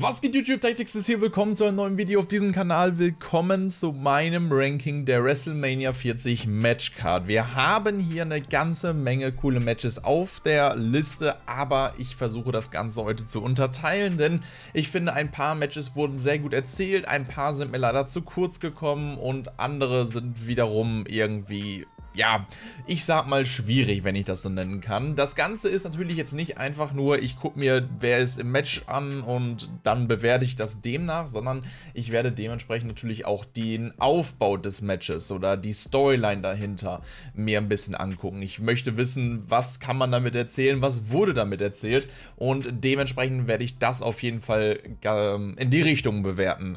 Was geht YouTube, Tactics ist hier, willkommen zu einem neuen Video auf diesem Kanal, willkommen zu meinem Ranking der WrestleMania 40 Matchcard. Wir haben hier eine ganze Menge coole Matches auf der Liste, aber ich versuche das Ganze heute zu unterteilen, denn ich finde ein paar Matches wurden sehr gut erzählt, ein paar sind mir leider zu kurz gekommen und andere sind wiederum irgendwie ja, ich sag mal schwierig, wenn ich das so nennen kann. Das Ganze ist natürlich jetzt nicht einfach nur, ich gucke mir, wer ist im Match an und dann bewerte ich das demnach, sondern ich werde dementsprechend natürlich auch den Aufbau des Matches oder die Storyline dahinter mir ein bisschen angucken. Ich möchte wissen, was kann man damit erzählen, was wurde damit erzählt und dementsprechend werde ich das auf jeden Fall ähm, in die Richtung bewerten.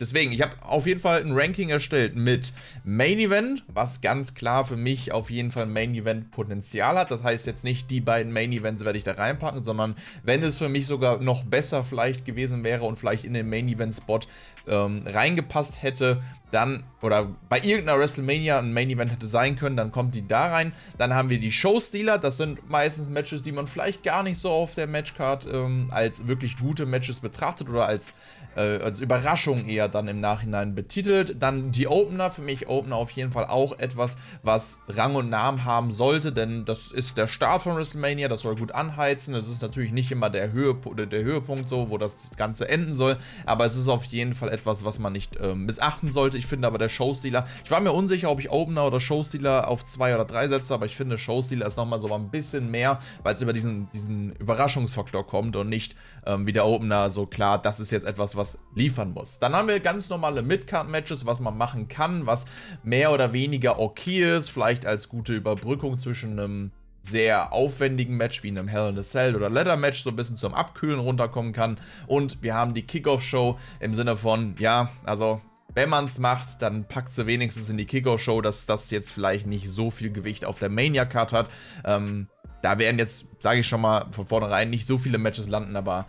Deswegen, ich habe auf jeden Fall ein Ranking erstellt mit Main Event, was ganz klar für mich auf jeden Fall Main Event Potenzial hat. Das heißt jetzt nicht, die beiden Main Events werde ich da reinpacken, sondern wenn es für mich sogar noch besser vielleicht gewesen wäre und vielleicht in den Main Event Spot ähm, reingepasst hätte, dann, oder bei irgendeiner WrestleMania ein Main Event hätte sein können, dann kommt die da rein. Dann haben wir die Showstealer, das sind meistens Matches, die man vielleicht gar nicht so auf der Matchcard ähm, als wirklich gute Matches betrachtet oder als, äh, als Überraschung eher dann im Nachhinein betitelt. Dann die Opener, für mich Opener auf jeden Fall auch etwas, was Rang und Namen haben sollte, denn das ist der Start von WrestleMania, das soll gut anheizen. Es ist natürlich nicht immer der, Höhep der Höhepunkt so, wo das Ganze enden soll, aber es ist auf jeden Fall etwas, was man nicht äh, missachten sollte. Ich finde aber der Showstealer, ich war mir unsicher, ob ich Opener oder Showstealer auf zwei oder drei setze, aber ich finde Showstealer ist nochmal so ein bisschen mehr, weil es über diesen, diesen Überraschungsfaktor kommt und nicht ähm, wie der Opener so klar, das ist jetzt etwas, was liefern muss. Dann haben wir ganz normale Midcard-Matches, was man machen kann, was mehr oder weniger okay ist, vielleicht als gute Überbrückung zwischen einem sehr aufwendigen Match wie in einem Hell in a Cell oder Leather Match so ein bisschen zum Abkühlen runterkommen kann. Und wir haben die Kickoff-Show im Sinne von, ja, also wenn man es macht, dann packt sie wenigstens in die Kickoff-Show, dass das jetzt vielleicht nicht so viel Gewicht auf der Mania-Card hat. Ähm, da werden jetzt, sage ich schon mal von vornherein, nicht so viele Matches landen, aber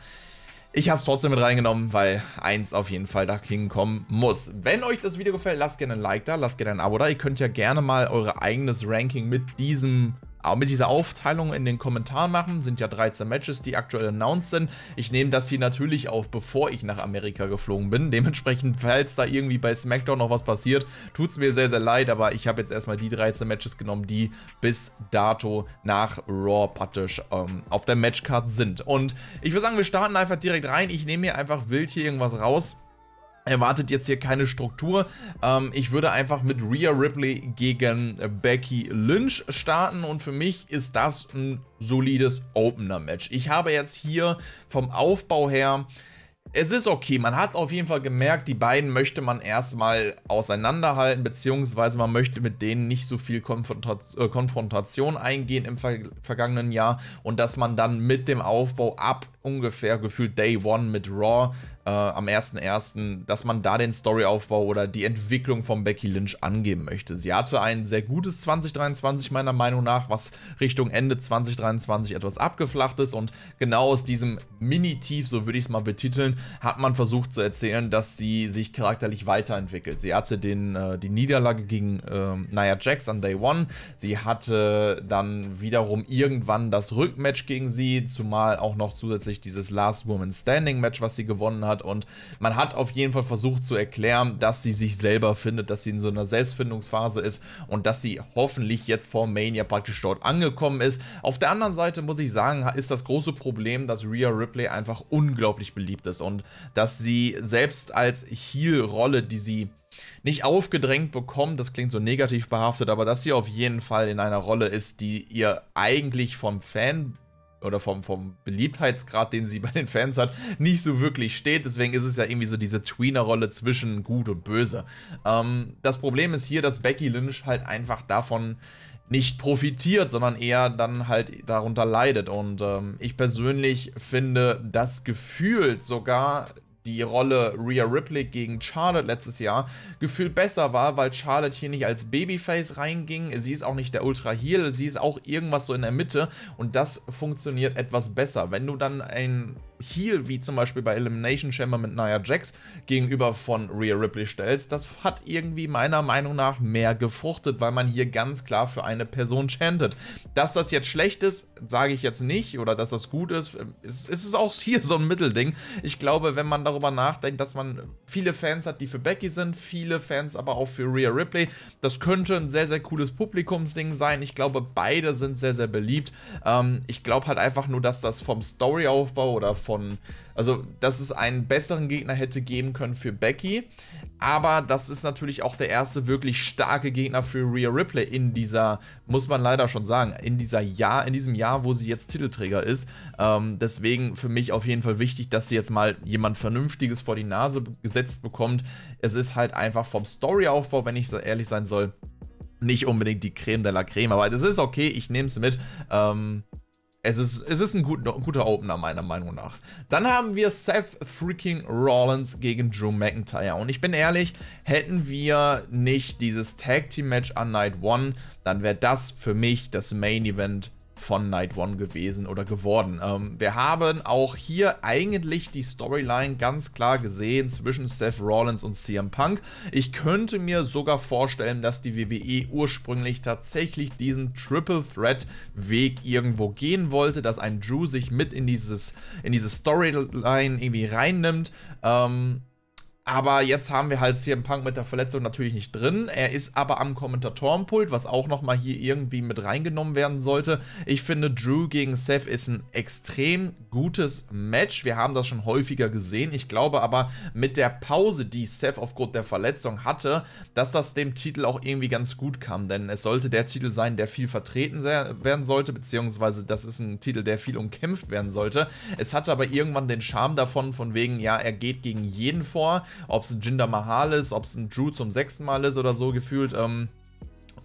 ich habe es trotzdem mit reingenommen, weil eins auf jeden Fall da hinkommen muss. Wenn euch das Video gefällt, lasst gerne ein Like da, lasst gerne ein Abo da. Ihr könnt ja gerne mal euer eigenes Ranking mit diesem auch mit dieser Aufteilung in den Kommentaren machen. Sind ja 13 Matches, die aktuell announced sind. Ich nehme das hier natürlich auf, bevor ich nach Amerika geflogen bin. Dementsprechend, falls da irgendwie bei SmackDown noch was passiert, tut es mir sehr, sehr leid. Aber ich habe jetzt erstmal die 13 Matches genommen, die bis dato nach Raw praktisch ähm, auf der Matchcard sind. Und ich würde sagen, wir starten einfach direkt rein. Ich nehme mir einfach wild hier irgendwas raus erwartet jetzt hier keine Struktur. Ähm, ich würde einfach mit Rhea Ripley gegen Becky Lynch starten und für mich ist das ein solides Opener-Match. Ich habe jetzt hier vom Aufbau her es ist okay, man hat auf jeden Fall gemerkt, die beiden möchte man erstmal auseinanderhalten, beziehungsweise man möchte mit denen nicht so viel äh, Konfrontation eingehen im ver vergangenen Jahr und dass man dann mit dem Aufbau ab ungefähr gefühlt Day One mit Raw äh, am 1.1., dass man da den Storyaufbau oder die Entwicklung von Becky Lynch angeben möchte. Sie hatte ein sehr gutes 2023 meiner Meinung nach, was Richtung Ende 2023 etwas abgeflacht ist und genau aus diesem Mini-Tief, so würde ich es mal betiteln, hat man versucht zu erzählen, dass sie sich charakterlich weiterentwickelt. Sie hatte den, äh, die Niederlage gegen äh, Nia Jax an Day One, sie hatte dann wiederum irgendwann das Rückmatch gegen sie, zumal auch noch zusätzlich dieses Last Woman Standing Match, was sie gewonnen hat hat. Und man hat auf jeden Fall versucht zu erklären, dass sie sich selber findet, dass sie in so einer Selbstfindungsphase ist und dass sie hoffentlich jetzt vor Mania praktisch dort angekommen ist. Auf der anderen Seite muss ich sagen, ist das große Problem, dass Rhea Ripley einfach unglaublich beliebt ist und dass sie selbst als Heel-Rolle, die sie nicht aufgedrängt bekommt, das klingt so negativ behaftet, aber dass sie auf jeden Fall in einer Rolle ist, die ihr eigentlich vom Fan oder vom, vom Beliebtheitsgrad, den sie bei den Fans hat, nicht so wirklich steht. Deswegen ist es ja irgendwie so diese Tweener-Rolle zwischen Gut und Böse. Ähm, das Problem ist hier, dass Becky Lynch halt einfach davon nicht profitiert, sondern eher dann halt darunter leidet. Und ähm, ich persönlich finde das gefühlt sogar die Rolle Rhea Ripley gegen Charlotte letztes Jahr gefühlt besser war, weil Charlotte hier nicht als Babyface reinging. Sie ist auch nicht der Ultra Heel, sie ist auch irgendwas so in der Mitte und das funktioniert etwas besser. Wenn du dann ein Heal, wie zum Beispiel bei Elimination Chamber mit Nia Jax, gegenüber von Rhea Ripley stellst, das hat irgendwie meiner Meinung nach mehr gefruchtet, weil man hier ganz klar für eine Person chantet. Dass das jetzt schlecht ist, sage ich jetzt nicht, oder dass das gut ist, ist, ist es auch hier so ein Mittelding. Ich glaube, wenn man darüber nachdenkt, dass man viele Fans hat, die für Becky sind, viele Fans aber auch für Rhea Ripley, das könnte ein sehr, sehr cooles Publikumsding sein. Ich glaube, beide sind sehr, sehr beliebt. Ähm, ich glaube halt einfach nur, dass das vom Storyaufbau oder von, also dass es einen besseren Gegner hätte geben können für Becky. Aber das ist natürlich auch der erste wirklich starke Gegner für Rhea Ripley in dieser, muss man leider schon sagen, in dieser Jahr, in diesem Jahr, wo sie jetzt Titelträger ist. Ähm, deswegen für mich auf jeden Fall wichtig, dass sie jetzt mal jemand Vernünftiges vor die Nase gesetzt bekommt. Es ist halt einfach vom Storyaufbau, wenn ich so ehrlich sein soll, nicht unbedingt die Creme de la Creme, aber das ist okay, ich nehme es mit. Ähm, es ist, es ist ein, gut, ein, guter Opener, meiner Meinung nach. Dann haben wir Seth freaking Rollins gegen Drew McIntyre. Und ich bin ehrlich, hätten wir nicht dieses Tag Team Match an Night One, dann wäre das für mich das Main Event von Night One gewesen oder geworden. Ähm, wir haben auch hier eigentlich die Storyline ganz klar gesehen zwischen Seth Rollins und CM Punk. Ich könnte mir sogar vorstellen, dass die WWE ursprünglich tatsächlich diesen Triple Threat Weg irgendwo gehen wollte, dass ein Drew sich mit in dieses in diese Storyline irgendwie reinnimmt. Ähm, aber jetzt haben wir halt CM Punk mit der Verletzung natürlich nicht drin. Er ist aber am Kommentatorenpult, was auch nochmal hier irgendwie mit reingenommen werden sollte. Ich finde, Drew gegen Seth ist ein extrem gutes Match. Wir haben das schon häufiger gesehen. Ich glaube aber mit der Pause, die Seth aufgrund der Verletzung hatte, dass das dem Titel auch irgendwie ganz gut kam. Denn es sollte der Titel sein, der viel vertreten werden sollte, beziehungsweise das ist ein Titel, der viel umkämpft werden sollte. Es hatte aber irgendwann den Charme davon, von wegen, ja, er geht gegen jeden vor ob es ein Jinder Mahal ist, ob es ein Drew zum sechsten Mal ist oder so gefühlt. Ähm,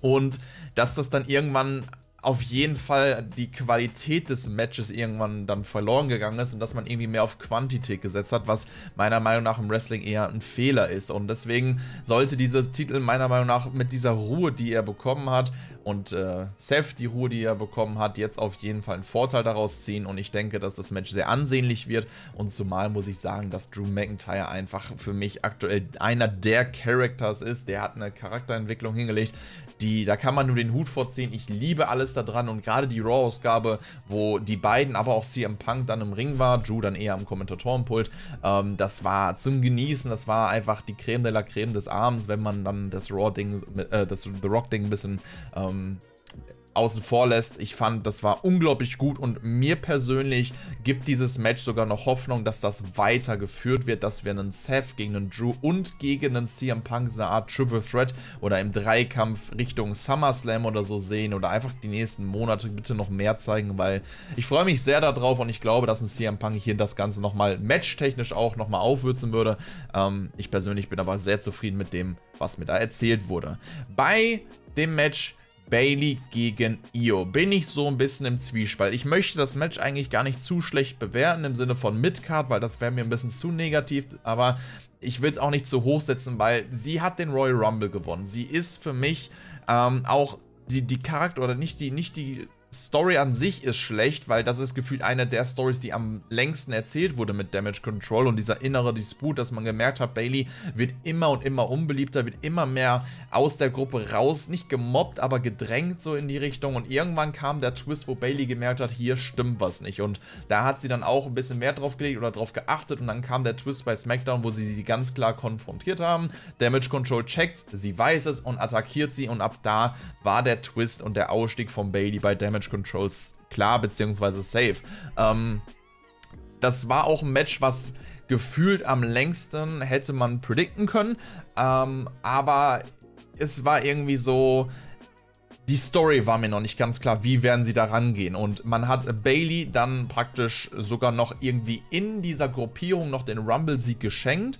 und dass das dann irgendwann auf jeden Fall die Qualität des Matches irgendwann dann verloren gegangen ist und dass man irgendwie mehr auf Quantität gesetzt hat, was meiner Meinung nach im Wrestling eher ein Fehler ist. Und deswegen sollte dieser Titel meiner Meinung nach mit dieser Ruhe, die er bekommen hat und äh, Seth die Ruhe, die er bekommen hat, jetzt auf jeden Fall einen Vorteil daraus ziehen. Und ich denke, dass das Match sehr ansehnlich wird. Und zumal muss ich sagen, dass Drew McIntyre einfach für mich aktuell einer der Characters ist. Der hat eine Charakterentwicklung hingelegt, die, da kann man nur den Hut vorziehen. Ich liebe alles daran und gerade die Raw-Ausgabe, wo die beiden, aber auch CM Punk dann im Ring war, Drew dann eher am Kommentatorenpult, ähm, das war zum Genießen, das war einfach die Creme de la Creme des Abends, wenn man dann das Raw-Ding, äh, das The Rock-Ding ein bisschen ähm, außen vor lässt. Ich fand, das war unglaublich gut und mir persönlich gibt dieses Match sogar noch Hoffnung, dass das weitergeführt wird, dass wir einen Seth gegen einen Drew und gegen einen CM Punk eine Art Triple Threat oder im Dreikampf Richtung SummerSlam oder so sehen oder einfach die nächsten Monate bitte noch mehr zeigen, weil ich freue mich sehr darauf und ich glaube, dass ein CM Punk hier das Ganze nochmal matchtechnisch auch nochmal aufwürzen würde. Ähm, ich persönlich bin aber sehr zufrieden mit dem, was mir da erzählt wurde. Bei dem Match Bailey gegen Io. Bin ich so ein bisschen im Zwiespalt. Ich möchte das Match eigentlich gar nicht zu schlecht bewerten im Sinne von Midcard, weil das wäre mir ein bisschen zu negativ, aber ich will es auch nicht zu hoch setzen, weil sie hat den Royal Rumble gewonnen. Sie ist für mich ähm, auch die, die Charakter oder nicht die, nicht die Story an sich ist schlecht, weil das ist gefühlt eine der Stories, die am längsten erzählt wurde mit Damage Control und dieser innere Disput, dass man gemerkt hat, Bailey wird immer und immer unbeliebter, wird immer mehr aus der Gruppe raus, nicht gemobbt, aber gedrängt so in die Richtung und irgendwann kam der Twist, wo Bailey gemerkt hat, hier stimmt was nicht und da hat sie dann auch ein bisschen mehr drauf gelegt oder drauf geachtet und dann kam der Twist bei SmackDown, wo sie sie ganz klar konfrontiert haben. Damage Control checkt, sie weiß es und attackiert sie und ab da war der Twist und der Ausstieg von Bailey bei Damage Damage Controls klar, beziehungsweise safe. Ähm, das war auch ein Match, was gefühlt am längsten hätte man predikten können. Ähm, aber es war irgendwie so, die Story war mir noch nicht ganz klar, wie werden sie da rangehen. Und man hat Bailey dann praktisch sogar noch irgendwie in dieser Gruppierung noch den Rumble-Sieg geschenkt.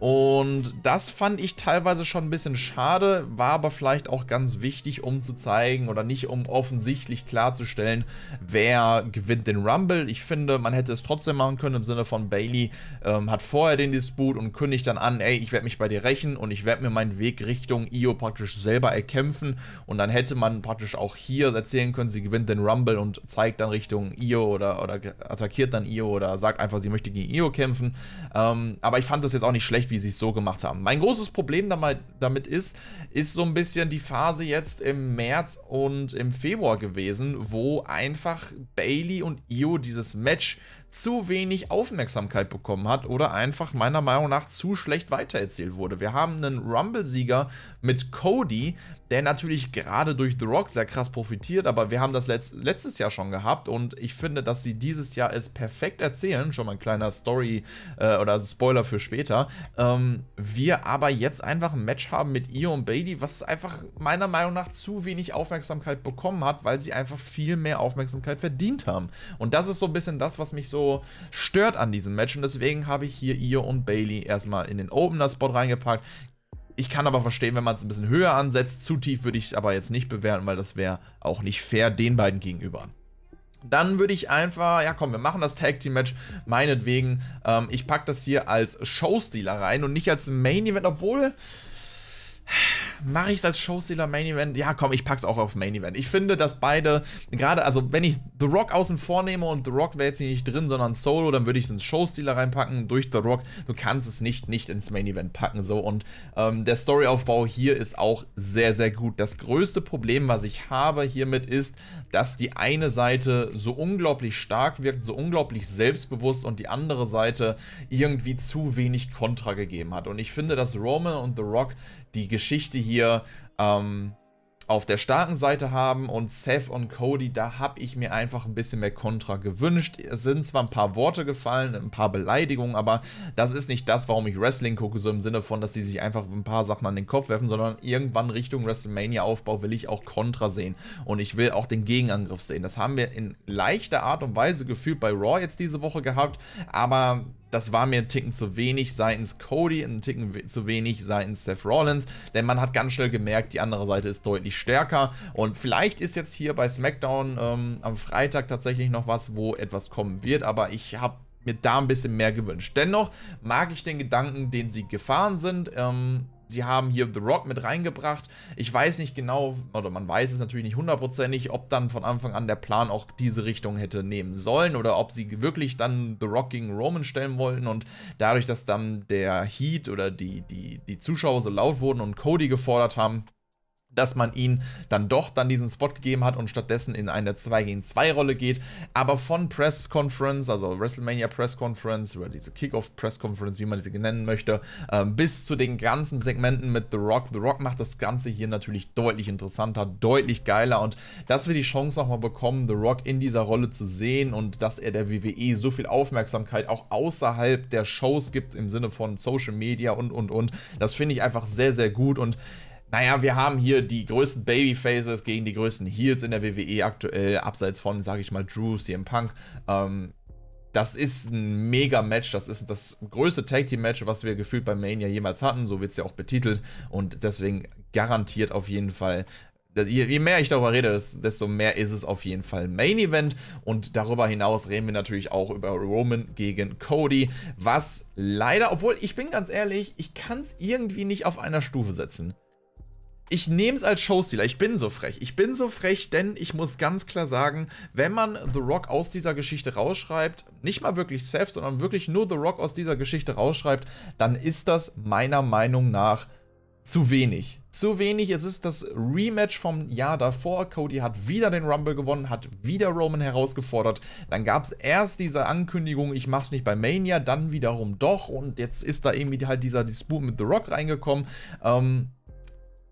Und das fand ich teilweise schon ein bisschen schade, war aber vielleicht auch ganz wichtig, um zu zeigen oder nicht um offensichtlich klarzustellen, wer gewinnt den Rumble. Ich finde, man hätte es trotzdem machen können im Sinne von Bailey ähm, hat vorher den Disput und kündigt dann an, ey, ich werde mich bei dir rächen und ich werde mir meinen Weg Richtung Io praktisch selber erkämpfen. Und dann hätte man praktisch auch hier erzählen können, sie gewinnt den Rumble und zeigt dann Richtung Io oder, oder attackiert dann Io oder sagt einfach, sie möchte gegen Io kämpfen. Ähm, aber ich fand das jetzt auch nicht schlecht, wie sie es so gemacht haben. Mein großes Problem damit ist, ist so ein bisschen die Phase jetzt im März und im Februar gewesen, wo einfach Bailey und Io dieses Match zu wenig Aufmerksamkeit bekommen hat oder einfach meiner Meinung nach zu schlecht weitererzählt wurde. Wir haben einen Rumble-Sieger mit Cody, der natürlich gerade durch The Rock sehr krass profitiert, aber wir haben das letzt, letztes Jahr schon gehabt und ich finde, dass sie dieses Jahr es perfekt erzählen, schon mal ein kleiner Story äh, oder Spoiler für später, ähm, wir aber jetzt einfach ein Match haben mit Io und Bailey, was einfach meiner Meinung nach zu wenig Aufmerksamkeit bekommen hat, weil sie einfach viel mehr Aufmerksamkeit verdient haben. Und das ist so ein bisschen das, was mich so stört an diesem Match und deswegen habe ich hier Io und Bailey erstmal in den Opener-Spot reingepackt. Ich kann aber verstehen, wenn man es ein bisschen höher ansetzt. Zu tief würde ich aber jetzt nicht bewerten, weil das wäre auch nicht fair den beiden gegenüber. Dann würde ich einfach, ja komm, wir machen das Tag Team Match, meinetwegen. Ähm, ich packe das hier als Showstealer rein und nicht als Main Event, obwohl mache ich es als Showstealer Main Event? Ja, komm, ich pack's auch auf Main Event. Ich finde, dass beide, gerade, also wenn ich The Rock außen vornehme und The Rock wäre jetzt nicht drin, sondern Solo, dann würde ich es ins Showstealer reinpacken. Durch The Rock, du kannst es nicht, nicht ins Main Event packen, so. Und ähm, der Storyaufbau hier ist auch sehr, sehr gut. Das größte Problem, was ich habe hiermit, ist, dass die eine Seite so unglaublich stark wirkt, so unglaublich selbstbewusst und die andere Seite irgendwie zu wenig Kontra gegeben hat. Und ich finde, dass Roman und The Rock die Geschichte hier ähm, auf der starken Seite haben und Seth und Cody, da habe ich mir einfach ein bisschen mehr Kontra gewünscht. Es sind zwar ein paar Worte gefallen, ein paar Beleidigungen, aber das ist nicht das, warum ich Wrestling gucke, so im Sinne von, dass sie sich einfach ein paar Sachen an den Kopf werfen, sondern irgendwann Richtung WrestleMania-Aufbau will ich auch Kontra sehen und ich will auch den Gegenangriff sehen. Das haben wir in leichter Art und Weise gefühlt bei Raw jetzt diese Woche gehabt, aber das war mir ein Ticken zu wenig seitens Cody, ein Ticken zu wenig seitens Seth Rollins, denn man hat ganz schnell gemerkt, die andere Seite ist deutlich stärker und vielleicht ist jetzt hier bei SmackDown ähm, am Freitag tatsächlich noch was, wo etwas kommen wird, aber ich habe mir da ein bisschen mehr gewünscht. Dennoch mag ich den Gedanken, den sie gefahren sind. Ähm, Sie haben hier The Rock mit reingebracht. Ich weiß nicht genau, oder man weiß es natürlich nicht hundertprozentig, ob dann von Anfang an der Plan auch diese Richtung hätte nehmen sollen oder ob sie wirklich dann The Rock gegen Roman stellen wollten und dadurch, dass dann der Heat oder die, die, die Zuschauer so laut wurden und Cody gefordert haben, dass man ihn dann doch dann diesen Spot gegeben hat und stattdessen in eine 2 gegen 2 Rolle geht. Aber von Press Conference, also WrestleMania Press Conference oder diese Kickoff Press Conference, wie man diese nennen möchte, äh, bis zu den ganzen Segmenten mit The Rock. The Rock macht das Ganze hier natürlich deutlich interessanter, deutlich geiler und dass wir die Chance nochmal bekommen, The Rock in dieser Rolle zu sehen und dass er der WWE so viel Aufmerksamkeit auch außerhalb der Shows gibt im Sinne von Social Media und und und. Das finde ich einfach sehr, sehr gut und naja, wir haben hier die größten Babyfaces gegen die größten Heels in der WWE aktuell, abseits von, sage ich mal, Drew, CM Punk. Ähm, das ist ein Mega-Match, das ist das größte Tag-Team-Match, was wir gefühlt bei Mania jemals hatten, so wird es ja auch betitelt und deswegen garantiert auf jeden Fall Je, mehr ich darüber rede, desto mehr ist es auf jeden Fall Main Event. Und darüber hinaus reden wir natürlich auch über Roman gegen Cody. Was leider, obwohl ich bin ganz ehrlich, ich kann es irgendwie nicht auf einer Stufe setzen ich nehme es als Showstealer. Ich bin so frech. Ich bin so frech, denn ich muss ganz klar sagen, wenn man The Rock aus dieser Geschichte rausschreibt, nicht mal wirklich Seth, sondern wirklich nur The Rock aus dieser Geschichte rausschreibt, dann ist das meiner Meinung nach zu wenig. Zu wenig. Es ist das Rematch vom Jahr davor. Cody hat wieder den Rumble gewonnen, hat wieder Roman herausgefordert. Dann gab es erst diese Ankündigung, ich mach's nicht bei Mania, dann wiederum doch. Und jetzt ist da irgendwie halt dieser Disput mit The Rock reingekommen. Ähm,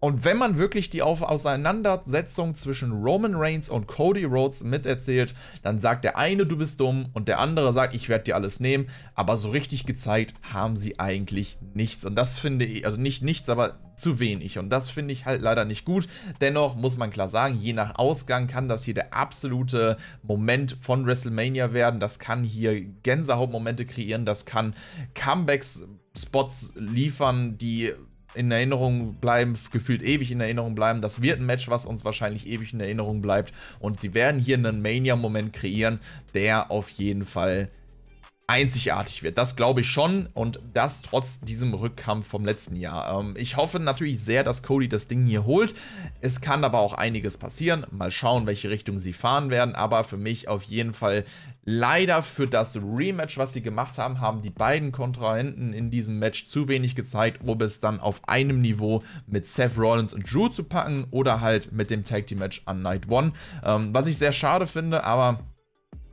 Und wenn man wirklich die Auseinandersetzung zwischen Roman Reigns und Cody Rhodes miterzählt, dann sagt der eine, du bist dumm und der andere sagt, ich werde dir alles nehmen. Aber so richtig gezeigt haben sie eigentlich nichts. Und das finde ich, also nicht nichts, aber zu wenig. Und das finde ich halt leider nicht gut. Dennoch muss man klar sagen, je nach Ausgang kann das hier der absolute Moment von WrestleMania werden. Das kann hier Gänsehautmomente kreieren. Das kann Comebacks, Spots liefern, die in Erinnerung bleiben, gefühlt ewig in Erinnerung bleiben. Das wird ein Match, was uns wahrscheinlich ewig in Erinnerung bleibt. Und sie werden hier einen Mania-Moment kreieren, der auf jeden Fall einzigartig wird. Das glaube ich schon und das trotz diesem Rückkampf vom letzten Jahr. Ähm, ich hoffe natürlich sehr, dass Cody das Ding hier holt. Es kann aber auch einiges passieren. Mal schauen, welche Richtung sie fahren werden. Aber für mich auf jeden Fall leider für das Rematch, was sie gemacht haben, haben die beiden Kontrahenten in diesem Match zu wenig gezeigt, ob es dann auf einem Niveau mit Seth Rollins und Drew zu packen oder halt mit dem Tag Team Match an Night One. Ähm, was ich sehr schade finde, aber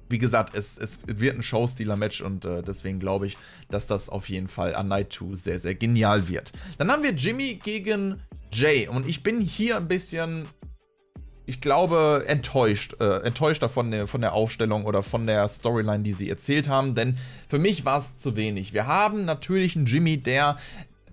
wie gesagt, es, es wird ein Showstealer-Match und äh, deswegen glaube ich, dass das auf jeden Fall an Night 2 sehr, sehr genial wird. Dann haben wir Jimmy gegen Jay und ich bin hier ein bisschen, ich glaube, enttäuscht, äh, enttäuscht davon der, von der Aufstellung oder von der Storyline, die sie erzählt haben, denn für mich war es zu wenig. Wir haben natürlich einen Jimmy, der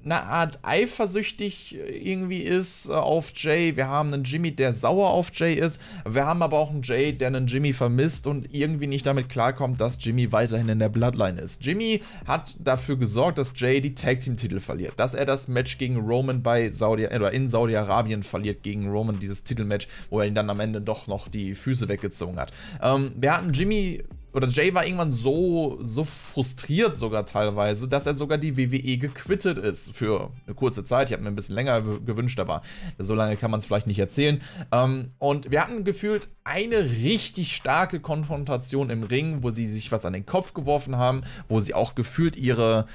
eine Art eifersüchtig äh, irgendwie ist äh, auf Jay. Wir haben einen Jimmy, der sauer auf Jay ist. Wir haben aber auch einen Jay, der einen Jimmy vermisst und irgendwie nicht damit klarkommt, dass Jimmy weiterhin in der Bloodline ist. Jimmy hat dafür gesorgt, dass Jay die Tag Team Titel verliert, dass er das Match gegen Roman bei Saudi oder in Saudi Arabien verliert gegen Roman dieses Titelmatch, wo er ihn dann am Ende doch noch die Füße weggezogen hat. Ähm, wir hatten Jimmy oder Jay war irgendwann so, so frustriert sogar teilweise, dass er sogar die WWE gequittet ist für eine kurze Zeit. Ich habe mir ein bisschen länger gewünscht, aber so lange kann man es vielleicht nicht erzählen. Ähm, und wir hatten gefühlt eine richtig starke Konfrontation im Ring, wo sie sich was an den Kopf geworfen haben, wo sie auch gefühlt ihre,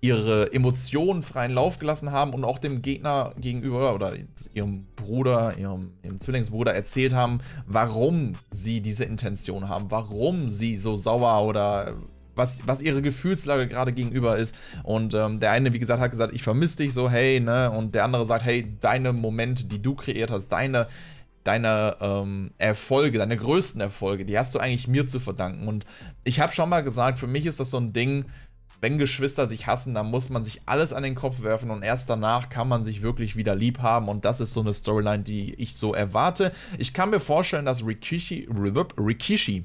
ihre Emotionen freien Lauf gelassen haben und auch dem Gegner gegenüber oder ihrem Bruder, ihrem, ihrem, Zwillingsbruder erzählt haben, warum sie diese Intention haben, warum sie so sauer oder was, was ihre Gefühlslage gerade gegenüber ist. Und ähm, der eine, wie gesagt, hat gesagt, ich vermisse dich so, hey, ne? Und der andere sagt, hey, deine Momente, die du kreiert hast, deine deine ähm, Erfolge, deine größten Erfolge, die hast du eigentlich mir zu verdanken. Und ich habe schon mal gesagt, für mich ist das so ein Ding, wenn Geschwister sich hassen, dann muss man sich alles an den Kopf werfen und erst danach kann man sich wirklich wieder lieb haben und das ist so eine Storyline, die ich so erwarte. Ich kann mir vorstellen, dass Rikishi, Rikishi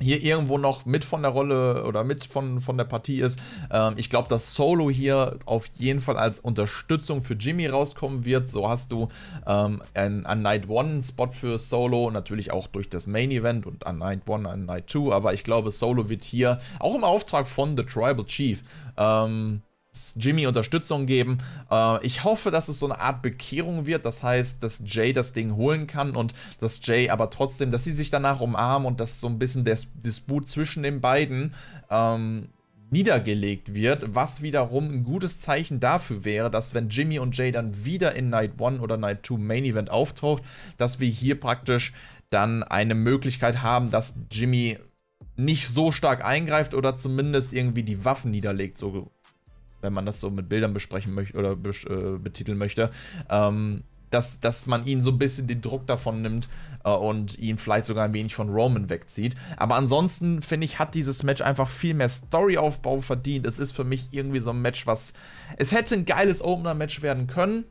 hier irgendwo noch mit von der Rolle oder mit von, von der Partie ist. Ähm, ich glaube, dass Solo hier auf jeden Fall als Unterstützung für Jimmy rauskommen wird. So hast du ähm, einen, einen Night One Spot für Solo, natürlich auch durch das Main Event und an Night One, an Night Two. Aber ich glaube, Solo wird hier auch im Auftrag von The Tribal Chief ähm, Jimmy Unterstützung geben. Äh, ich hoffe, dass es so eine Art Bekehrung wird. Das heißt, dass Jay das Ding holen kann und dass Jay aber trotzdem, dass sie sich danach umarmen und dass so ein bisschen der Disput zwischen den beiden ähm, niedergelegt wird, was wiederum ein gutes Zeichen dafür wäre, dass wenn Jimmy und Jay dann wieder in Night 1 oder Night 2 Main Event auftaucht, dass wir hier praktisch dann eine Möglichkeit haben, dass Jimmy nicht so stark eingreift oder zumindest irgendwie die Waffen niederlegt, so wenn man das so mit Bildern besprechen möchte oder äh, betiteln möchte, ähm, dass, dass man ihn so ein bisschen den Druck davon nimmt äh, und ihn vielleicht sogar ein wenig von Roman wegzieht. Aber ansonsten, finde ich, hat dieses Match einfach viel mehr Storyaufbau verdient. Es ist für mich irgendwie so ein Match, was. Es hätte ein geiles Opener-Match werden können.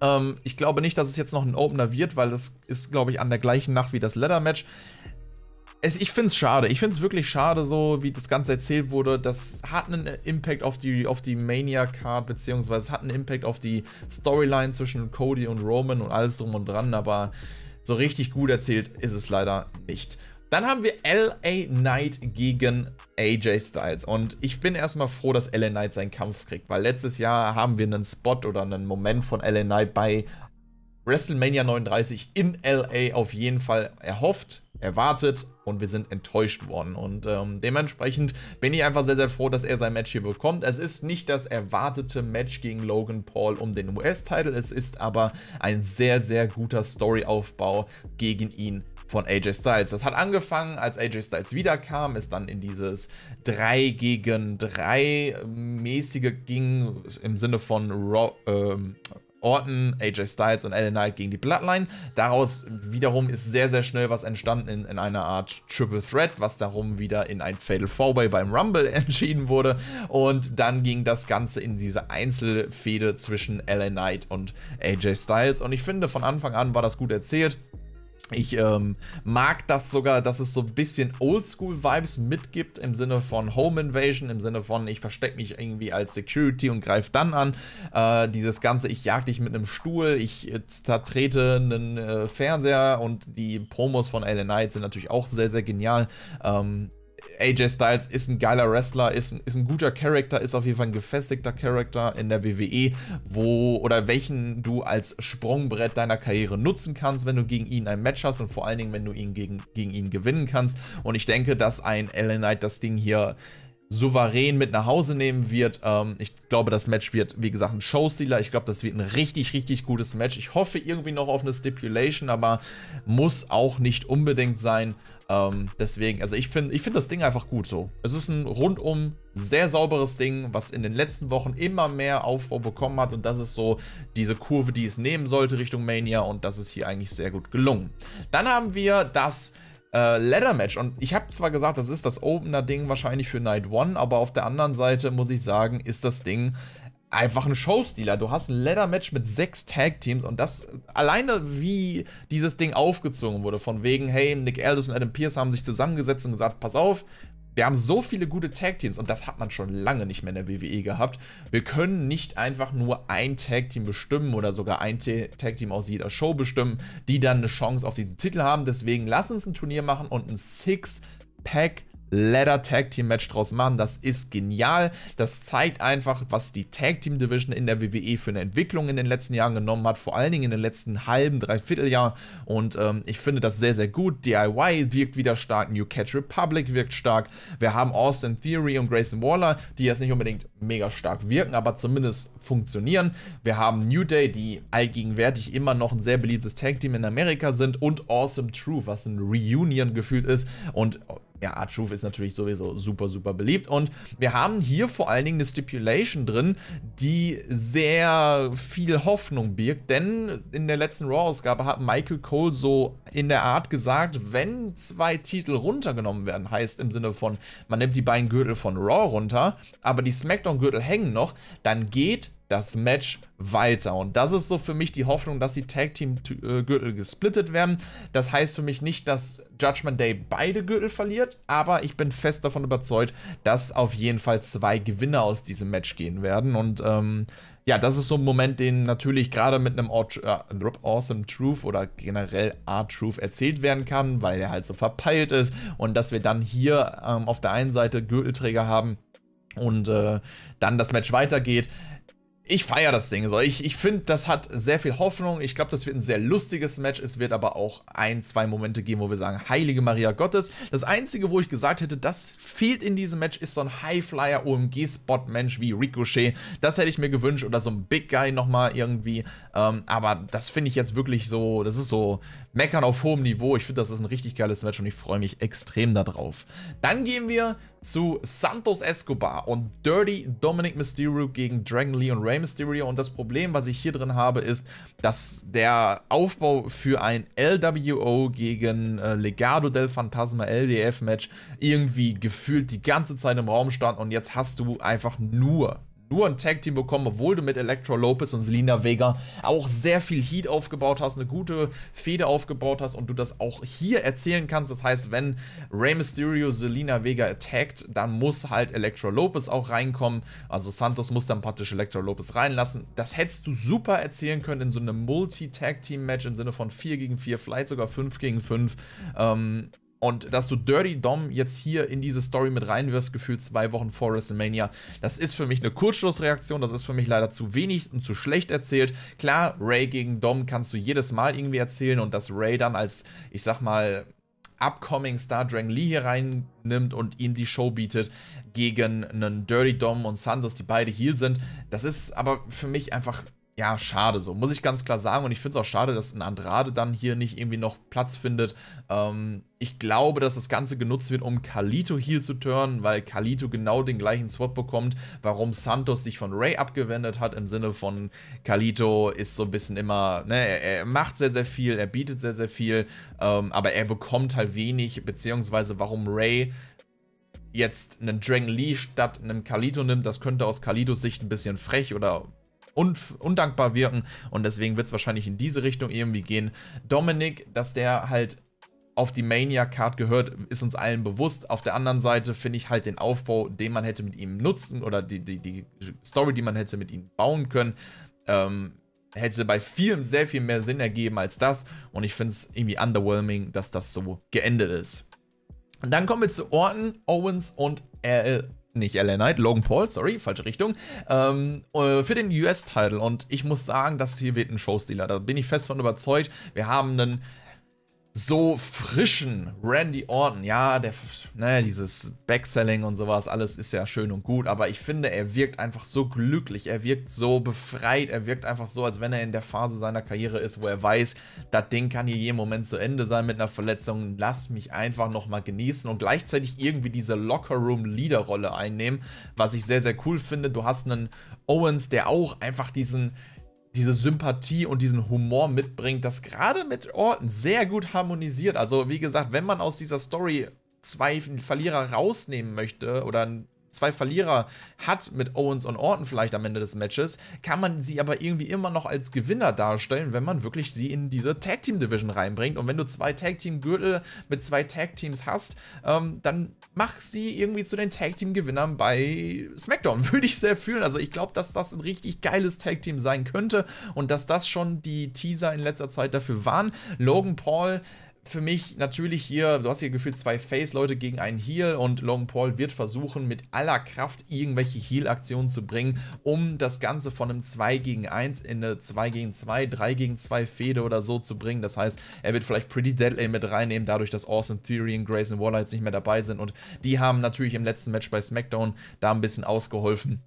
Ähm, ich glaube nicht, dass es jetzt noch ein Opener wird, weil das ist, glaube ich, an der gleichen Nacht wie das Leather-Match es, ich finde es schade. Ich finde es wirklich schade, so wie das Ganze erzählt wurde. Das hat einen Impact auf die, auf die Mania-Card, beziehungsweise es hat einen Impact auf die Storyline zwischen Cody und Roman und alles drum und dran, aber so richtig gut erzählt ist es leider nicht. Dann haben wir LA Knight gegen AJ Styles. Und ich bin erstmal froh, dass LA Knight seinen Kampf kriegt, weil letztes Jahr haben wir einen Spot oder einen Moment von LA Knight bei WrestleMania 39 in LA auf jeden Fall erhofft, erwartet und wir sind enttäuscht worden. Und ähm, dementsprechend bin ich einfach sehr, sehr froh, dass er sein Match hier bekommt. Es ist nicht das erwartete Match gegen Logan Paul um den US-Titel, es ist aber ein sehr, sehr guter Storyaufbau gegen ihn von AJ Styles. Das hat angefangen, als AJ Styles wiederkam, ist dann in dieses 3 gegen 3 mäßige ging, im Sinne von Raw, ähm, Orton, AJ Styles und LA Knight gegen die Bloodline. Daraus wiederum ist sehr, sehr schnell was entstanden in, in einer Art Triple Threat, was darum wieder in ein Fatal Four-Way beim Rumble entschieden wurde. Und dann ging das Ganze in diese Einzelfehde zwischen LA Knight und AJ Styles. Und ich finde, von Anfang an war das gut erzählt. Ich ähm, mag das sogar, dass es so ein bisschen Oldschool-Vibes mitgibt, im Sinne von Home Invasion, im Sinne von, ich verstecke mich irgendwie als Security und greife dann an. Äh, dieses Ganze, ich jag dich mit einem Stuhl, ich äh, zertrete einen äh, Fernseher und die Promos von LA Knight sind natürlich auch sehr, sehr genial. Ähm, AJ Styles ist ein geiler Wrestler, ist ein, ist ein guter Charakter, ist auf jeden Fall ein gefestigter Charakter in der WWE, wo oder welchen du als Sprungbrett deiner Karriere nutzen kannst, wenn du gegen ihn ein Match hast und vor allen Dingen, wenn du ihn gegen, gegen ihn gewinnen kannst. Und ich denke, dass ein LA Knight das Ding hier souverän mit nach Hause nehmen wird. Ähm, ich glaube, das Match wird, wie gesagt, ein Showstealer. Ich glaube, das wird ein richtig, richtig gutes Match. Ich hoffe irgendwie noch auf eine Stipulation, aber muss auch nicht unbedingt sein. Ähm, deswegen, also ich finde ich find das Ding einfach gut so. Es ist ein rundum sehr sauberes Ding, was in den letzten Wochen immer mehr Aufbau bekommen hat. Und das ist so diese Kurve, die es nehmen sollte Richtung Mania. Und das ist hier eigentlich sehr gut gelungen. Dann haben wir das äh, Ladder Match. Und ich habe zwar gesagt, das ist das Opener-Ding wahrscheinlich für Night One, aber auf der anderen Seite muss ich sagen, ist das Ding einfach ein Showstealer. Du hast ein Ladder-Match mit sechs Tag-Teams und das alleine, wie dieses Ding aufgezogen wurde, von wegen, hey, Nick Aldis und Adam Pierce haben sich zusammengesetzt und gesagt, pass auf, wir haben so viele gute Tag-Teams und das hat man schon lange nicht mehr in der WWE gehabt. Wir können nicht einfach nur ein Tag-Team bestimmen oder sogar ein Tag-Team aus jeder Show bestimmen, die dann eine Chance auf diesen Titel haben. Deswegen lass uns ein Turnier machen und ein Six-Pack Ladder Tag Team Match draus machen. Das ist genial. Das zeigt einfach, was die Tag Team Division in der WWE für eine Entwicklung in den letzten Jahren genommen hat. Vor allen Dingen in den letzten halben, dreiviertel Jahr. Und ähm, ich finde das sehr, sehr gut. DIY wirkt wieder stark. New Catch Republic wirkt stark. Wir haben Austin Theory und Grayson Waller, die jetzt nicht unbedingt mega stark wirken, aber zumindest funktionieren. Wir haben New Day, die allgegenwärtig immer noch ein sehr beliebtes Tag Team in Amerika sind. Und Awesome Truth, was ein Reunion gefühlt ist. Und ja, R-Truth ist natürlich sowieso super, super beliebt. Und wir haben hier vor allen Dingen eine Stipulation drin, die sehr viel Hoffnung birgt. Denn in der letzten Raw-Ausgabe hat Michael Cole so in der Art gesagt, wenn zwei Titel runtergenommen werden, heißt im Sinne von, man nimmt die beiden Gürtel von Raw runter, aber die SmackDown-Gürtel hängen noch, dann geht das Match weiter. Und das ist so für mich die Hoffnung, dass die Tag Team Gürtel gesplittet werden. Das heißt für mich nicht, dass Judgment Day beide Gürtel verliert, aber ich bin fest davon überzeugt, dass auf jeden Fall zwei Gewinner aus diesem Match gehen werden. Und ähm, ja, das ist so ein Moment, den natürlich gerade mit einem äh, Awesome Truth oder generell Art Truth erzählt werden kann, weil er halt so verpeilt ist. Und dass wir dann hier ähm, auf der einen Seite Gürtelträger haben und äh, dann das Match weitergeht ich feiere das Ding. So, ich ich finde, das hat sehr viel Hoffnung. Ich glaube, das wird ein sehr lustiges Match. Es wird aber auch ein, zwei Momente geben, wo wir sagen, Heilige Maria Gottes. Das Einzige, wo ich gesagt hätte, das fehlt in diesem Match, ist so ein Highflyer OMG-Spot-Mensch wie Ricochet. Das hätte ich mir gewünscht. Oder so ein Big Guy nochmal irgendwie. Ähm, aber das finde ich jetzt wirklich so, das ist so Meckern auf hohem Niveau. Ich finde, das ist ein richtig geiles Match und ich freue mich extrem darauf. Dann gehen wir zu Santos Escobar und Dirty Dominic Mysterio gegen Dragon Lee und Rey Mysterio. Und das Problem, was ich hier drin habe, ist, dass der Aufbau für ein LWO gegen äh, Legado del Fantasma LDF-Match irgendwie gefühlt die ganze Zeit im Raum stand. Und jetzt hast du einfach nur nur ein Tag-Team bekommen, obwohl du mit Electro Lopez und Selina Vega auch sehr viel Heat aufgebaut hast, eine gute Fehde aufgebaut hast und du das auch hier erzählen kannst. Das heißt, wenn Rey Mysterio Selina Vega attackt, dann muss halt Electro Lopez auch reinkommen. Also Santos muss dann praktisch Electro Lopez reinlassen. Das hättest du super erzählen können in so einem Multi-Tag-Team-Match im Sinne von 4 gegen 4, vielleicht sogar 5 gegen 5. Ähm, und dass du Dirty Dom jetzt hier in diese Story mit reinwirfst, gefühlt zwei Wochen vor WrestleMania, das ist für mich eine Kurzschlussreaktion. Das ist für mich leider zu wenig und zu schlecht erzählt. Klar, Ray gegen Dom kannst du jedes Mal irgendwie erzählen und dass Ray dann als, ich sag mal, upcoming Star Dragon Lee hier reinnimmt und ihm die Show bietet gegen einen Dirty Dom und Santos, die beide Heel sind. Das ist aber für mich einfach ja, schade so, muss ich ganz klar sagen. Und ich finde es auch schade, dass ein Andrade dann hier nicht irgendwie noch Platz findet. Ähm, ich glaube, dass das Ganze genutzt wird, um Kalito Heal zu turnen, weil Kalito genau den gleichen Swap bekommt, warum Santos sich von Ray abgewendet hat, im Sinne von Kalito ist so ein bisschen immer, ne, er, er macht sehr, sehr viel, er bietet sehr, sehr viel, ähm, aber er bekommt halt wenig, beziehungsweise warum Ray jetzt einen Dragon Lee statt einem Kalito nimmt, das könnte aus Kalitos Sicht ein bisschen frech oder un undankbar wirken und deswegen wird es wahrscheinlich in diese Richtung irgendwie gehen. Dominik, dass der halt auf die Mania-Card gehört, ist uns allen bewusst. Auf der anderen Seite finde ich halt den Aufbau, den man hätte mit ihm nutzen oder die, die, die Story, die man hätte mit ihm bauen können, ähm, hätte bei vielem sehr viel mehr Sinn ergeben als das. Und ich finde es irgendwie underwhelming, dass das so geendet ist. Und dann kommen wir zu Orton, Owens und L nicht LA Knight, Logan Paul, sorry, falsche Richtung, ähm, äh, für den US-Title. Und ich muss sagen, das hier wird ein Showstealer. Da bin ich fest von überzeugt. Wir haben einen so frischen Randy Orton, ja, der, ne, dieses Backselling und sowas, alles ist ja schön und gut, aber ich finde, er wirkt einfach so glücklich, er wirkt so befreit, er wirkt einfach so, als wenn er in der Phase seiner Karriere ist, wo er weiß, das Ding kann hier jeden Moment zu Ende sein mit einer Verletzung, lass mich einfach nochmal genießen und gleichzeitig irgendwie diese Locker-Room-Leader-Rolle einnehmen, was ich sehr, sehr cool finde. Du hast einen Owens, der auch einfach diesen diese Sympathie und diesen Humor mitbringt, das gerade mit Orten sehr gut harmonisiert. Also wie gesagt, wenn man aus dieser Story zwei Verlierer rausnehmen möchte oder zwei Verlierer hat mit Owens und Orton vielleicht am Ende des Matches, kann man sie aber irgendwie immer noch als Gewinner darstellen, wenn man wirklich sie in diese Tag Team Division reinbringt. Und wenn du zwei Tag Team Gürtel mit zwei Tag Teams hast, ähm, dann mach sie irgendwie zu den Tag Team Gewinnern bei SmackDown. Würde ich sehr fühlen. Also ich glaube, dass das ein richtig geiles Tag Team sein könnte und dass das schon die Teaser in letzter Zeit dafür waren. Logan Paul für mich natürlich hier, du hast hier gefühlt zwei Face-Leute gegen einen Heal und Logan Paul wird versuchen, mit aller Kraft irgendwelche Heal-Aktionen zu bringen, um das Ganze von einem 2 gegen 1 in eine 2 gegen 2, 3 gegen 2 Fehde oder so zu bringen. Das heißt, er wird vielleicht Pretty Deadly mit reinnehmen, dadurch, dass Awesome Theory und Grayson Waller jetzt nicht mehr dabei sind und die haben natürlich im letzten Match bei SmackDown da ein bisschen ausgeholfen.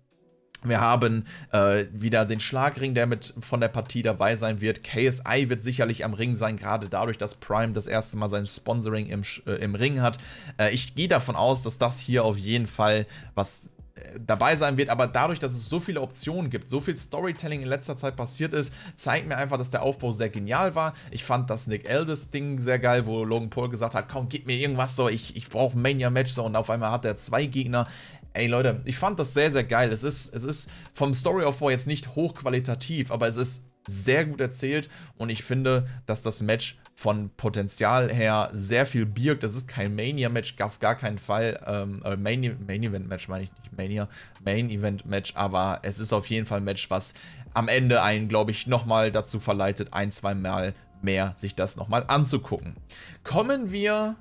Wir haben äh, wieder den Schlagring, der mit von der Partie dabei sein wird. KSI wird sicherlich am Ring sein, gerade dadurch, dass Prime das erste Mal sein Sponsoring im, äh, im Ring hat. Äh, ich gehe davon aus, dass das hier auf jeden Fall was äh, dabei sein wird, aber dadurch, dass es so viele Optionen gibt, so viel Storytelling in letzter Zeit passiert ist, zeigt mir einfach, dass der Aufbau sehr genial war. Ich fand das Nick Aldis Ding sehr geil, wo Logan Paul gesagt hat, komm, gib mir irgendwas so, ich, ich brauche ein Mania-Match so und auf einmal hat er zwei Gegner. Ey Leute, ich fand das sehr, sehr geil. Es ist, es ist vom Storyaufbau jetzt nicht hochqualitativ, aber es ist sehr gut erzählt und ich finde, dass das Match von Potenzial her sehr viel birgt. Das ist kein Mania-Match, auf gar keinen Fall. Ähm, äh, Main-Event-Match meine ich nicht, Mania, Main-Event-Match, aber es ist auf jeden Fall ein Match, was am Ende einen, glaube ich, nochmal dazu verleitet, ein, zwei Mal mehr sich das nochmal anzugucken. Kommen wir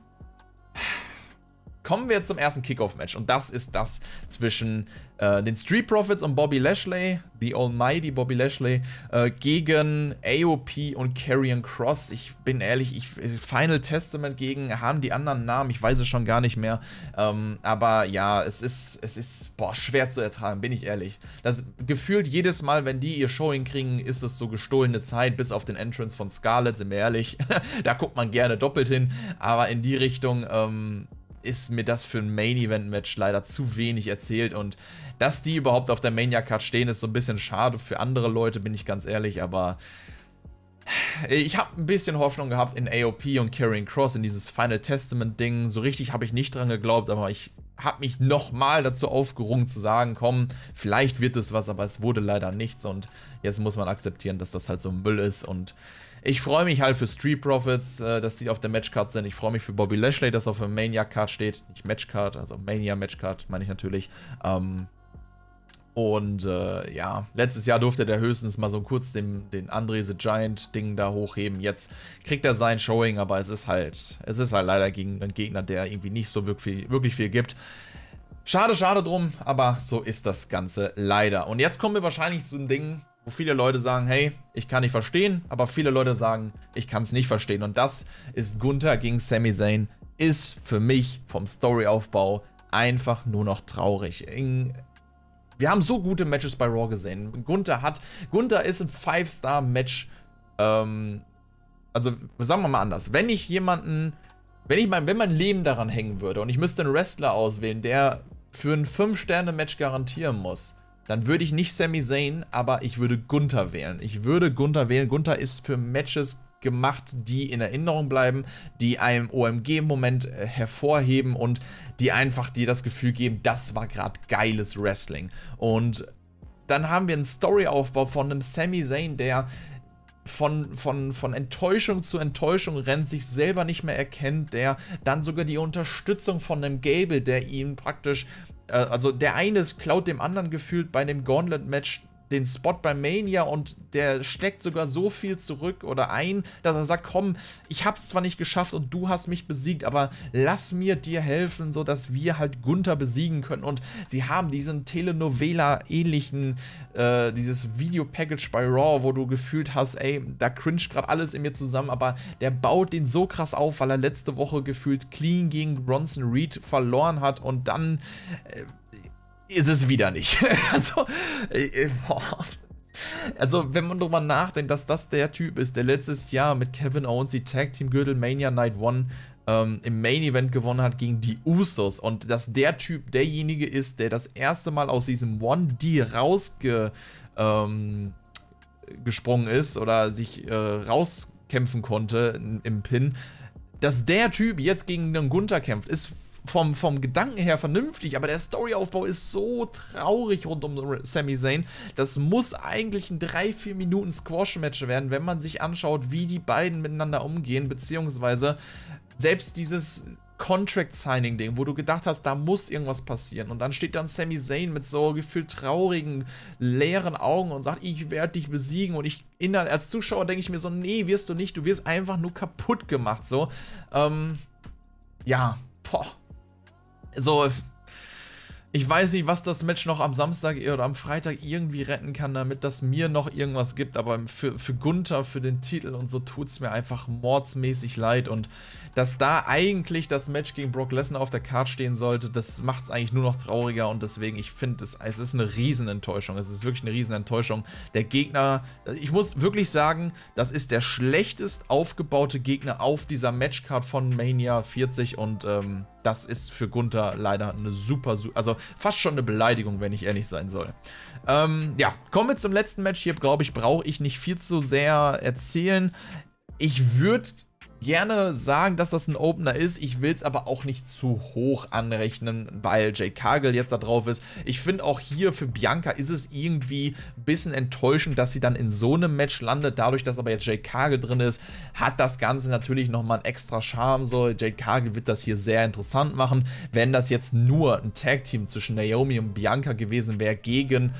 Kommen wir zum ersten Kickoff-Match und das ist das zwischen äh, den Street Profits und Bobby Lashley, die Almighty Bobby Lashley, äh, gegen AOP und Karrion Cross. Ich bin ehrlich, ich, Final Testament gegen, haben die anderen Namen, ich weiß es schon gar nicht mehr. Ähm, aber ja, es ist, es ist, boah, schwer zu ertragen, bin ich ehrlich. Das gefühlt jedes Mal, wenn die ihr Showing kriegen, ist es so gestohlene Zeit, bis auf den Entrance von Scarlett, sind wir ehrlich. da guckt man gerne doppelt hin, aber in die Richtung, ähm, ist mir das für ein Main-Event-Match leider zu wenig erzählt. Und dass die überhaupt auf der Mania-Card stehen, ist so ein bisschen schade für andere Leute, bin ich ganz ehrlich. Aber ich habe ein bisschen Hoffnung gehabt in AOP und Carrying Cross, in dieses Final Testament-Ding. So richtig habe ich nicht dran geglaubt, aber ich habe mich nochmal dazu aufgerungen zu sagen, komm, vielleicht wird es was, aber es wurde leider nichts. Und jetzt muss man akzeptieren, dass das halt so Müll ist. Und ich freue mich halt für Street Profits, äh, dass die auf der Matchcard sind. Ich freue mich für Bobby Lashley, dass auf der Mania-Card steht. Nicht Matchcard, also Mania-Matchcard meine ich natürlich. Ähm, und äh, ja, letztes Jahr durfte der höchstens mal so kurz den, den Andre the Giant-Ding da hochheben. Jetzt kriegt er sein Showing, aber es ist halt, es ist halt leider gegen einen Gegner, der irgendwie nicht so wirklich, wirklich viel gibt. Schade, schade drum, aber so ist das Ganze leider. Und jetzt kommen wir wahrscheinlich zu einem Ding, wo viele Leute sagen, hey, ich kann nicht verstehen, aber viele Leute sagen, ich kann es nicht verstehen. Und das ist Gunther gegen Sami Zayn, ist für mich vom Storyaufbau einfach nur noch traurig. In, wir haben so gute Matches bei Raw gesehen. Gunther hat, Gunther ist ein Five-Star-Match, ähm, also sagen wir mal anders. Wenn ich jemanden, wenn ich mein, wenn mein Leben daran hängen würde und ich müsste einen Wrestler auswählen, der für ein 5-Sterne-Match garantieren muss, dann würde ich nicht Sami Zayn, aber ich würde Gunther wählen. Ich würde Gunther wählen. Gunther ist für Matches gemacht, die in Erinnerung bleiben, die einem OMG-Moment äh, hervorheben und die einfach dir das Gefühl geben, das war gerade geiles Wrestling. Und dann haben wir einen Storyaufbau von einem Sami Zayn, der von, von, von Enttäuschung zu Enttäuschung rennt, sich selber nicht mehr erkennt, der dann sogar die Unterstützung von einem Gable, der ihn praktisch, äh, also der eine klaut dem anderen gefühlt bei dem Gauntlet-Match den Spot bei Mania und der steckt sogar so viel zurück oder ein, dass er sagt, komm, ich hab's zwar nicht geschafft und du hast mich besiegt, aber lass mir dir helfen, so dass wir halt Gunther besiegen können. Und sie haben diesen Telenovela-ähnlichen, äh, dieses Video-Package bei Raw, wo du gefühlt hast, ey, da cringe gerade alles in mir zusammen, aber der baut den so krass auf, weil er letzte Woche gefühlt clean gegen Bronson Reed verloren hat und dann äh, ist es wieder nicht. also, äh, äh, boah. Also, wenn man drüber nachdenkt, dass das der Typ ist, der letztes Jahr mit Kevin Owens die Tag Team Gürtel Mania Night One ähm, im Main Event gewonnen hat gegen die Usos und dass der Typ derjenige ist, der das erste Mal aus diesem 1D rausgesprungen ähm, ist oder sich äh, rauskämpfen konnte im Pin, dass der Typ jetzt gegen einen Gunther kämpft, ist vom, vom Gedanken her vernünftig, aber der Storyaufbau ist so traurig rund um Sami Zayn. Das muss eigentlich ein 3-4 Minuten Squash-Match werden, wenn man sich anschaut, wie die beiden miteinander umgehen, beziehungsweise selbst dieses Contract-Signing-Ding, wo du gedacht hast, da muss irgendwas passieren. Und dann steht dann Sami Zayn mit so gefühlt traurigen, leeren Augen und sagt, ich werde dich besiegen. Und ich als Zuschauer denke ich mir so, nee, wirst du nicht, du wirst einfach nur kaputt gemacht. So, ähm, ja, boah so, ich weiß nicht, was das Match noch am Samstag oder am Freitag irgendwie retten kann, damit das mir noch irgendwas gibt, aber für, für Gunther, für den Titel und so tut es mir einfach mordsmäßig leid und dass da eigentlich das Match gegen Brock Lesnar auf der Karte stehen sollte, das macht es eigentlich nur noch trauriger und deswegen, ich finde, es, es ist eine Riesenenttäuschung. Es ist wirklich eine Riesenenttäuschung. Der Gegner, ich muss wirklich sagen, das ist der schlechtest aufgebaute Gegner auf dieser Matchcard von Mania 40 und ähm, das ist für Gunther leider eine super, also fast schon eine Beleidigung, wenn ich ehrlich sein soll. Ähm, ja, kommen wir zum letzten Match. Hier, glaube ich, brauche ich nicht viel zu sehr erzählen. Ich würde gerne sagen, dass das ein Opener ist. Ich will es aber auch nicht zu hoch anrechnen, weil Jay Cargill jetzt da drauf ist. Ich finde auch hier für Bianca ist es irgendwie ein bisschen enttäuschend, dass sie dann in so einem Match landet. Dadurch, dass aber jetzt Jay Cargill drin ist, hat das Ganze natürlich nochmal einen extra Charme. So, Jay Cargill wird das hier sehr interessant machen. Wenn das jetzt nur ein Tag-Team zwischen Naomi und Bianca gewesen wäre gegen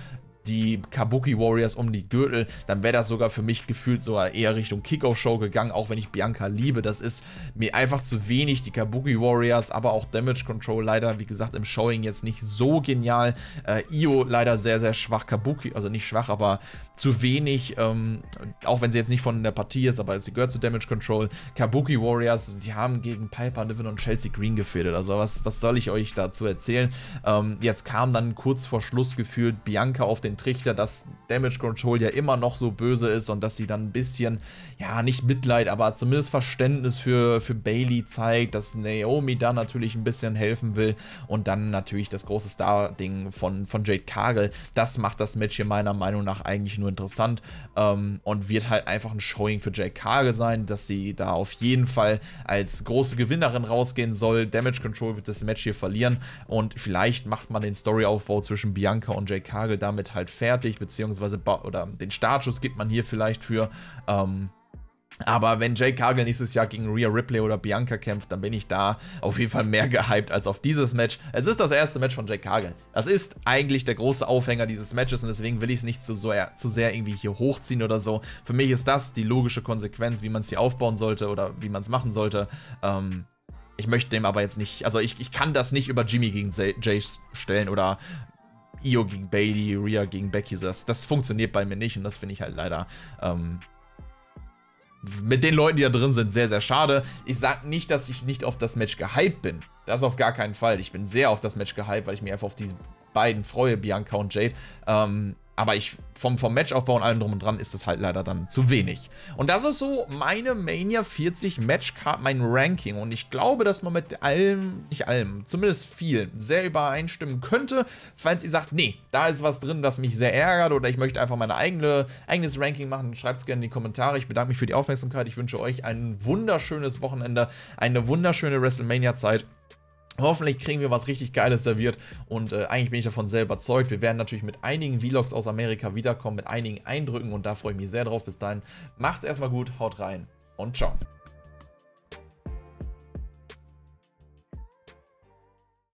die Kabuki Warriors um die Gürtel, dann wäre das sogar für mich gefühlt sogar eher Richtung Kickoff-Show gegangen, auch wenn ich Bianca liebe. Das ist mir einfach zu wenig. Die Kabuki Warriors, aber auch Damage Control leider, wie gesagt, im Showing jetzt nicht so genial. Äh, Io leider sehr, sehr schwach. Kabuki, also nicht schwach, aber zu wenig, ähm, auch wenn sie jetzt nicht von der Partie ist, aber sie gehört zu Damage Control. Kabuki Warriors, sie haben gegen Piper Niven und Chelsea Green gefädelt. Also was, was soll ich euch dazu erzählen? Ähm, jetzt kam dann kurz vor Schluss gefühlt Bianca auf den Trichter, dass Damage Control ja immer noch so böse ist und dass sie dann ein bisschen, ja, nicht Mitleid, aber zumindest Verständnis für, für Bailey zeigt, dass Naomi da natürlich ein bisschen helfen will und dann natürlich das große Star-Ding von, von Jade Cargill. Das macht das Match hier meiner Meinung nach eigentlich nur interessant ähm, und wird halt einfach ein Showing für Jade Cargill sein, dass sie da auf jeden Fall als große Gewinnerin rausgehen soll. Damage Control wird das Match hier verlieren und vielleicht macht man den Storyaufbau zwischen Bianca und Jade Cargill damit halt halt fertig, beziehungsweise oder den Startschuss gibt man hier vielleicht für. Ähm, aber wenn Jake Cargill nächstes Jahr gegen Rhea Ripley oder Bianca kämpft, dann bin ich da auf jeden Fall mehr gehypt als auf dieses Match. Es ist das erste Match von Jake Cargill. Das ist eigentlich der große Aufhänger dieses Matches und deswegen will ich es nicht zu, so, zu sehr irgendwie hier hochziehen oder so. Für mich ist das die logische Konsequenz, wie man es hier aufbauen sollte oder wie man es machen sollte. Ähm, ich möchte dem aber jetzt nicht, also ich, ich kann das nicht über Jimmy gegen Jay stellen oder Io gegen Bailey, Rhea gegen Becky, das, das funktioniert bei mir nicht und das finde ich halt leider ähm, mit den Leuten, die da drin sind, sehr, sehr schade. Ich sage nicht, dass ich nicht auf das Match gehypt bin. Das auf gar keinen Fall. Ich bin sehr auf das Match gehypt, weil ich mich einfach auf die beiden freue, Bianca und Jade. Ähm, aber ich, vom, vom Matchaufbau und allem drum und dran ist es halt leider dann zu wenig. Und das ist so meine Mania 40 Matchcard, mein Ranking. Und ich glaube, dass man mit allem, nicht allem, zumindest viel, sehr übereinstimmen könnte. Falls ihr sagt, nee, da ist was drin, das mich sehr ärgert oder ich möchte einfach mein eigene, eigenes Ranking machen, schreibt es gerne in die Kommentare. Ich bedanke mich für die Aufmerksamkeit. Ich wünsche euch ein wunderschönes Wochenende, eine wunderschöne WrestleMania-Zeit. Hoffentlich kriegen wir was richtig Geiles serviert und äh, eigentlich bin ich davon sehr überzeugt. Wir werden natürlich mit einigen Vlogs aus Amerika wiederkommen, mit einigen Eindrücken und da freue ich mich sehr drauf. Bis dahin, macht's erstmal gut, haut rein und ciao.